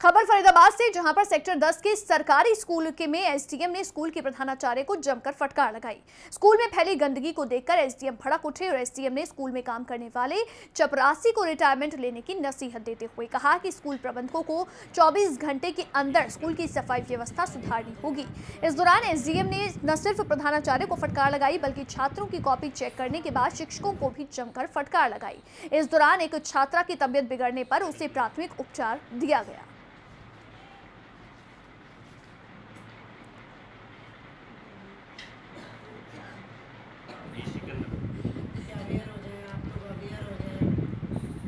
खबर फरीदाबाद से, जहाँ पर सेक्टर 10 के सरकारी स्कूल के में एसडीएम ने स्कूल के प्रधानाचार्य को जमकर फटकार लगाई। स्कूल में फैली गंदगी को देखकर एसडीएम भड़क उठे और एसडीएम ने स्कूल में काम करने वाले चपरासी को रिटायरमेंट लेने की नसीहत देते हुए कहा कि स्कूल प्रबंधकों को 24 घंटे के अंदर स्कूल की सफ़ाई व्यवस्था सुधारनी होगी। इस दौरान एसडीएम ने न सिर्फ़ प्रधानाचार्य को फटकार लगाई, बल्कि छात्रों की कॉपी चेक करने के बाद शिक्षकों को भी जमकर फटकार लगाई। इस दौरान एक छात्रा की तबियत बिगड़ने पर उसे प्राथमिक उपचार दिया गया।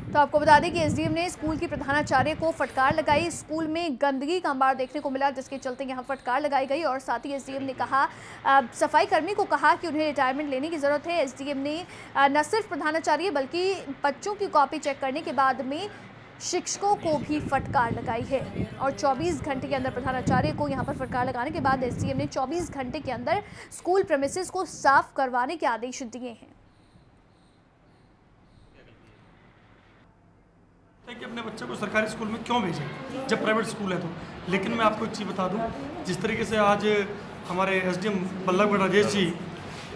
तो आपको बता दें कि एसडीएम ने स्कूल की प्रधानाचार्य को फटकार लगाई। स्कूल में गंदगी का अंबार देखने को मिला, जिसके चलते यहाँ फटकार लगाई गई और साथ ही एसडीएम ने कहा सफ़ाई कर्मी को कहा कि उन्हें रिटायरमेंट लेने की ज़रूरत है। एसडीएम ने न सिर्फ़ प्रधानाचार्य बल्कि बच्चों की कॉपी चेक करने के बाद में शिक्षकों को भी फटकार लगाई है और 24 घंटे के अंदर प्रधानाचार्य को यहाँ पर फटकार लगाने के बाद एसडीएम ने 24 घंटे के अंदर स्कूल प्रेमिसेस को साफ़ करवाने के आदेश दिए हैं। कि अपने बच्चे को सरकारी स्कूल में क्यों भेजें? जब प्राइवेट स्कूल है तो। लेकिन मैं आपको एक चीज़ बता दूँ, जिस तरीके से आज हमारे S D M Rajesh ji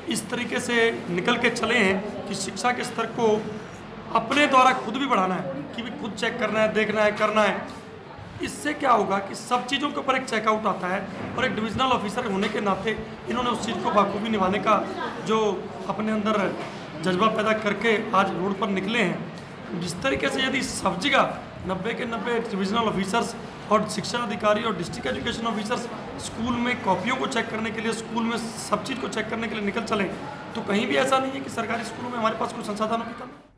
इस तरीके से निकल के चले हैं कि शिक्षा के स्तर को अपने द्वारा खुद भी बढ़ाना है, कि भी खुद चेक करना है, देखना है, करना है। इससे क्या होगा कि सब चीज़ों के ऊपर एक चेकआउट आता है और एक डिविजनल ऑफिसर होने के नाते इन्होंने उस चीज़ को बाखूबी निभाने का जो अपने अंदर जज्बा पैदा करके आज रोड पर निकले हैं। जिस तरीके से यदि सब जगह नब्बे के नब्बे डिविजनल ऑफिसर्स और शिक्षा अधिकारी और डिस्ट्रिक्ट एजुकेशन ऑफिसर्स स्कूल में कॉपियों को चेक करने के लिए स्कूल में सब चीज़ को चेक करने के लिए निकल चलें तो कहीं भी ऐसा नहीं है कि सरकारी स्कूलों में हमारे पास कुछ संसाधनों की कमी